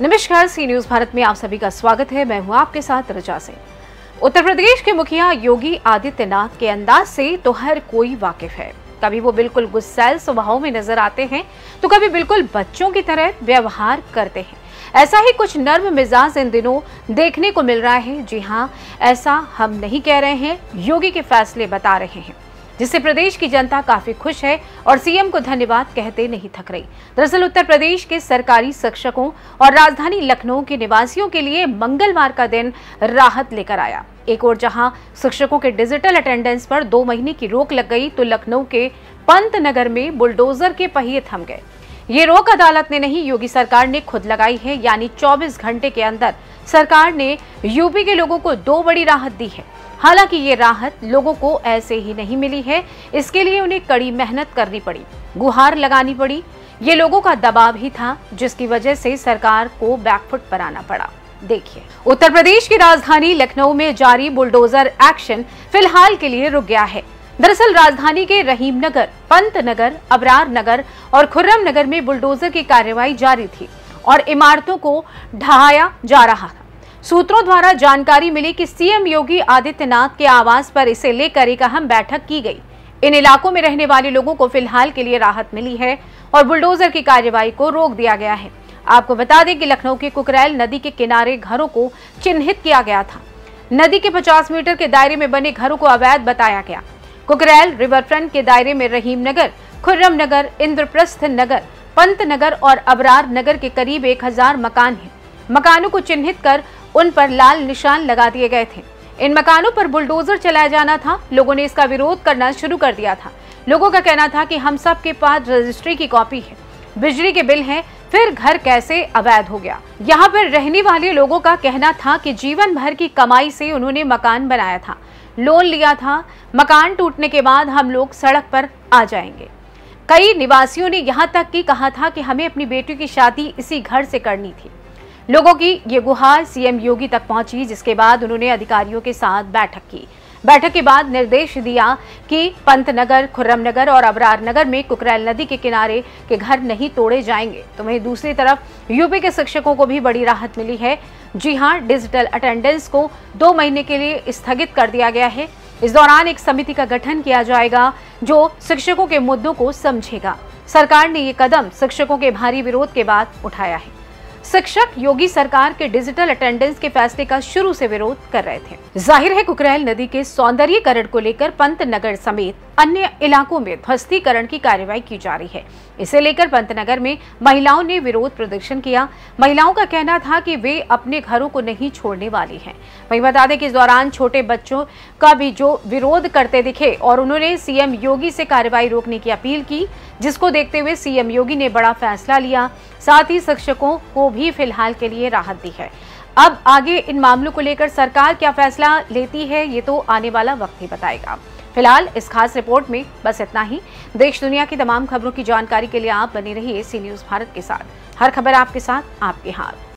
नमस्कार, सी न्यूज़ भारत में आप सभी का स्वागत है। मैं हूँ आपके साथ रजा सिंह। उत्तर प्रदेश के मुखिया योगी आदित्यनाथ के अंदाज से तो हर कोई वाकिफ है। कभी वो बिल्कुल गुस्सैल स्वभाव में नज़र आते हैं तो कभी बिल्कुल बच्चों की तरह व्यवहार करते हैं। ऐसा ही कुछ नर्म मिजाज इन दिनों देखने को मिल रहा है। जी हाँ ऐसा हम नहीं कह रहे हैं, योगी के फैसले बता रहे हैं। जिससे प्रदेश की जनता काफ़ी खुश है और सीएम को धन्यवाद कहते नहीं थक रही। दरअसल उत्तर प्रदेश के सरकारी शिक्षकों और राजधानी लखनऊ के निवासियों के लिए मंगलवार का दिन राहत लेकर आया। एक और जहाँ शिक्षकों के डिजिटल अटेंडेंस पर दो महीने की रोक लग गई तो लखनऊ के पंत नगर में बुलडोजर के पहिए थम गए। ये रोक अदालत ने नहीं, योगी सरकार ने खुद लगाई है, यानी 24 घंटे के अंदर सरकार ने यूपी के लोगों को दो बड़ी राहत दी है। हालाँकि ये राहत लोगों को ऐसे ही नहीं मिली है। इसके लिए उन्हें कड़ी मेहनत करनी पड़ी, गुहार लगानी पड़ी। ये लोगों का दबाव ही था, जिसकी वजह से सरकार को बैकफुट पर आना पड़ा। देखिए, उत्तर प्रदेश की राजधानी लखनऊ में जारी बुलडोजर एक्शन फ़िलहाल के लिए रुक गया है। दरअसल राजधानी के रहीम नगर पंत नगर अबरार नगर और खुर्रम नगर में बुलडोजर की कार्रवाई जारी थी। और इमारतों को ढहाया जा रहा था। सूत्रों द्वारा जानकारी मिली कि सीएम योगी आदित्यनाथ के आवास पर इसे लेकर एक अहम बैठक की गई। इन इलाकों में रहने वाले लोगों को फ़िलहाल के लिए राहत मिली है और बुलडोजर की कार्यवाही को रोक दिया गया है। आपको बता दें कि लखनऊ के कुकरैल नदी के किनारे घरों को चिन्हित किया गया था। नदी के 50 मीटर के दायरे में बने घरों को अवैध बताया गया। कुकरैल रिवरफ्रंट के दायरे में रहीम नगर खुर्रम नगर इंद्रप्रस्थ नगर पंत नगर और अबरार नगर के करीब एक हज़ार मकान हैं। मकानों को चिन्हित कर उन पर लाल निशान लगा दिए गए थे। इन मकानों पर बुलडोजर चलाया जाना था। लोगों ने इसका विरोध करना शुरू कर दिया था। लोगों का कहना था कि हम सब के पास रजिस्ट्री की कॉपी है। बिजली के बिल हैं, फिर घर कैसे अवैध हो गया? यहाँ पर रहने वाले लोगों का कहना था कि जीवन भर की कमाई से उन्होंने मकान बनाया था। लोन लिया था। मकान टूटने के बाद हम लोग सड़क पर आ जाएँगे। कई निवासियों ने यहाँ तक की कहा था कि हमें अपनी बेटी की शादी इसी घर से करनी थी। लोगों की ये गुहार सीएम योगी तक पहुँची, जिसके बाद उन्होंने अधिकारियों के साथ बैठक की। बैठक के बाद निर्देश दिया कि पंत नगर खुर्रम नगर और अबरार नगर में कुकरैल नदी के किनारे के घर नहीं तोड़े जाएँगे। तो वहीं दूसरी तरफ़ यूपी के शिक्षकों को भी बड़ी राहत मिली है। जी हाँ डिजिटल अटेंडेंस को दो महीने के लिए स्थगित कर दिया गया है। इस दौरान एक समिति का गठन किया जाएगा, जो शिक्षकों के मुद्दों को समझेगा। सरकार ने ये कदम शिक्षकों के भारी विरोध के बाद उठाया है। शिक्षक योगी सरकार के डिजिटल अटेंडेंस के फैसले का शुरू से विरोध कर रहे थे। ज़ाहिर है, कुकरैल नदी के सौंदर्यीकरण को लेकर पंत नगर समेत अन्य इलाकों में ध्वस्तीकरण की कार्यवाही की जा रही है। इसे लेकर पंतनगर में महिलाओं ने विरोध प्रदर्शन किया। महिलाओं का कहना था कि वे अपने घरों को नहीं छोड़ने वाली हैं। वहीं बता दें कि इस दौरान छोटे बच्चों का भी जो विरोध करते दिखे और उन्होंने सीएम योगी से कार्रवाई रोकने की अपील की जिसको देखते हुए सीएम योगी ने बड़ा फैसला लिया। साथ ही शिक्षकों को भी फ़िलहाल के लिए राहत दी है। अब आगे इन मामलों को लेकर सरकार क्या फैसला लेती है, ये तो आने वाला वक्त ही बताएगा। फ़िलहाल इस खास रिपोर्ट में बस इतना ही। देश दुनिया की तमाम खबरों की जानकारी के लिए आप बने रहिए सी न्यूज़ भारत के साथ। हर खबर आपके साथ, आपके हाथ।